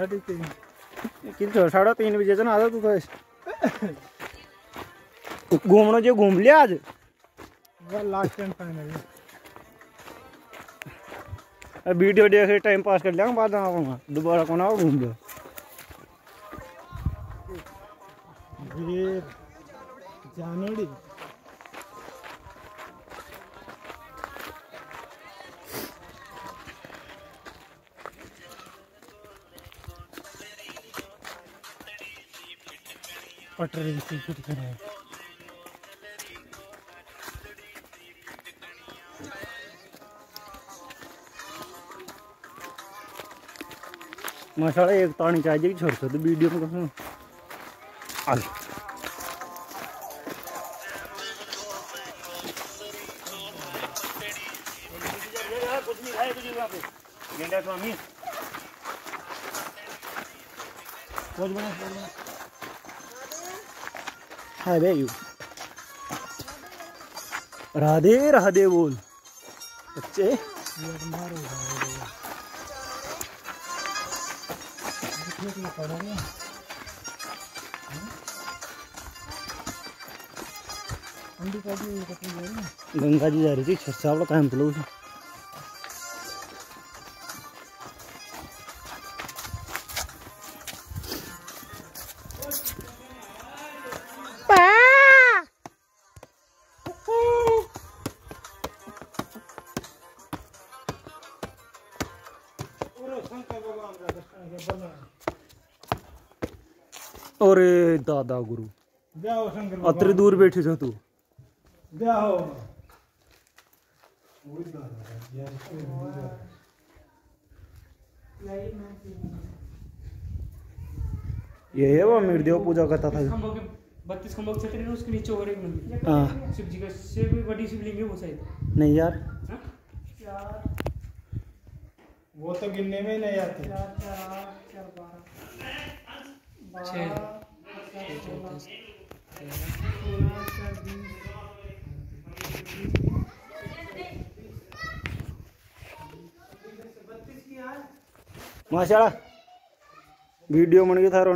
साढ़े तीन। किल साढ़े तीन बजे से ना आता तू तो घूमना जो घूम लिया आज? लास्ट एंड फाइनल वीडियो देख टाइम पास कर लिया बाद दोबारा कौन आओ घूम लिया? जानोड़ी। पटरी की टिकट कराए मसाला एक तानी चाहिए छोड़ सकते वीडियो में कसम। आल स्वामी। हाय बे यू राधे राधे बोल बच्चे मारो देखना पड़ा ना अंडी का भी कटने जा रही है गंगा जी जा रही थी छत साहब टाइम तो लोग अरे दादा गुरु। अत्र दूर बैठे छ तू। ये है वो अमीर पूजा करता था। बत्तीस खंभों के छतरी है, उसके नीचे और एक मंदिर। हाँ। शिव जी का से भी बड़ी शिवलिंग है वो शायद। नहीं यार। हाँ? वो तो गिनने में ही नहीं आते। छः माशाल्लाह वीडियो मन गई था